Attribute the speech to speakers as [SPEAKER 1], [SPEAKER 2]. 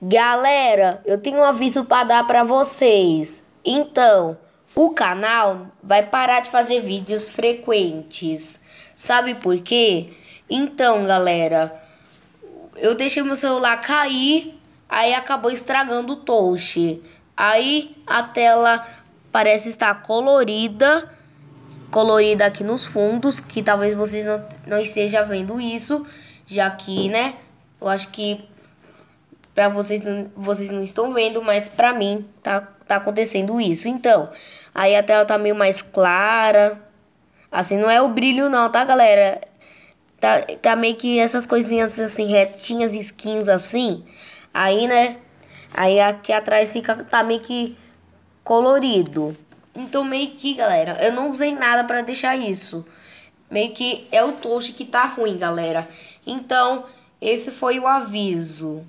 [SPEAKER 1] Galera, eu tenho um aviso para dar para vocês. Então, o canal vai parar de fazer vídeos frequentes. Sabe por quê? Então, galera, eu deixei meu celular cair, aí acabou estragando o touch. Aí a tela parece estar colorida, colorida aqui nos fundos, que talvez vocês não, não estejam vendo isso, já que, né, eu acho que para vocês vocês não estão vendo, mas para mim tá tá acontecendo isso. Então, aí a tela tá meio mais clara. Assim, não é o brilho não, tá, galera? Tá, tá meio que essas coisinhas assim, retinhas, skins assim. Aí, né? Aí aqui atrás fica, tá meio que colorido. Então, meio que, galera, eu não usei nada para deixar isso. Meio que é o touch que tá ruim, galera. Então, esse foi o aviso.